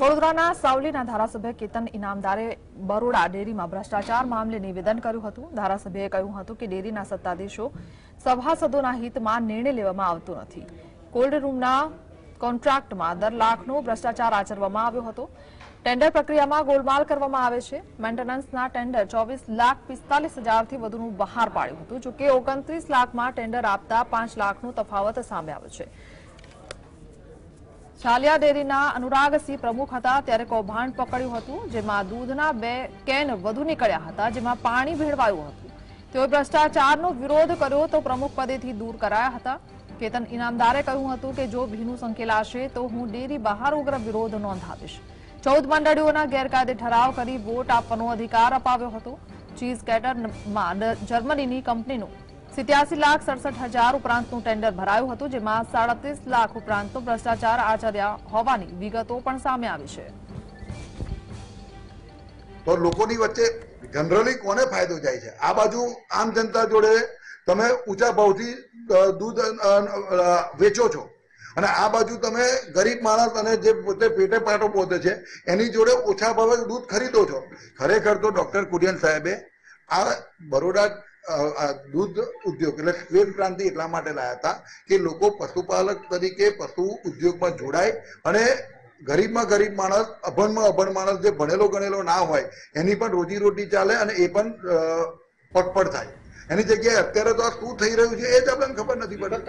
વડોદરાના સાવલીના ધારાસભ્ય કેતન ઇનામદારે બરોડા ડેરીમાં ભ્રષ્ટાચાર મામલે નિવેદન કર્યું હતું. ધારાસભ્યએ કહ્યું હતું કે ડેરીના સત્તાધીશો સભાસદોના હિતમાં નિર્ણય લેવામાં આવતો નથી. કોલ્ડ રૂમના કોન્ટ્રાક્ટમાં દર લાખનો ભ્રષ્ટાચાર આચરવામાં આવ્યો હતો. ટેન્ડર પ્રક્રિયામાં ગોલમાલ કરવામાં આવે છે. મેન્ટેનન્સના ટેન્ડર ચોવીસ લાખ પિસ્તાલીસ હજારથી વધુનું બહાર પાડ્યું હતું, જોકે ઓગણત્રીસ લાખમાં ટેન્ડર આપતા પાંચ લાખનો તફાવત સામે આવ્યો છે. છાલિયા ડેરીના અનુરાગસિંહ પ્રમુખ હતા, ત્યારે કૌભાંડ પકડ્યું હતું, જેમાં દૂધના બે કેન વધુ નીકળ્યા હતા, જેમાં પાણી ભેળવાયું હતું. તેઓએ ભ્રષ્ટાચારનો વિરોધ કર્યો તો પ્રમુખ પદેથી દૂર કરાયા હતા. કેતન ઇનામદારે કહ્યું હતું કે, જો ભીનું સંકેલાશે તો હું ડેરી બહાર ઉગ્ર વિરોધ નોંધાવીશ. ચૌદ મંડળીઓના ગેરકાયદે ઠરાવ કરી વોટ આપવાનો અધિકાર અપાવ્યો હતો. ચીઝ કેટરમાં જર્મનીની કંપનીનું સિત્યાસી લાખ સડસઠ હજાર ઉપરાંતનું ટેન્ડર ભરાયું હતું, જેમાં સાડત્રીસ લાખ ઉપરાંતનો ભ્રષ્ટાચાર આચર્યા હોવાની વિગતો પણ સામે આવી છે. તો લોકોની વચ્ચે જનરલી કોને ફાયદો જાય છે? આ બાજુ આમ જનતા જોડે તમે ઊંચા ભાવથી દૂધ વેચો છો. અને આ બાજુ તમે ગરીબ માણસ અને જે પોતે પેટે પાટો પોતે છે, એની જોડે ઓછા ભાવે દૂધ ખરીદો છો. ખરેખર તો ડોક્ટર કુરિયન સાહેબે આ બરોડા દૂધ ઉદ્યોગ એટલે શ્વેત ક્રાંતિ એટલા માટે લાયા હતા કે લોકો પશુપાલક તરીકે પશુ ઉદ્યોગમાં જોડાય અને ગરીબમાં ગરીબ માણસ, અભણમાં અભણ માણસ જે ભણેલો ગણેલો ના હોય, એની પણ રોજીરોટી ચાલે અને એ પણ પટપટ થાય. એની જગ્યાએ અત્યારે તો આ શું થઈ રહ્યું છે એ જ આપણને ખબર નથી પડતી.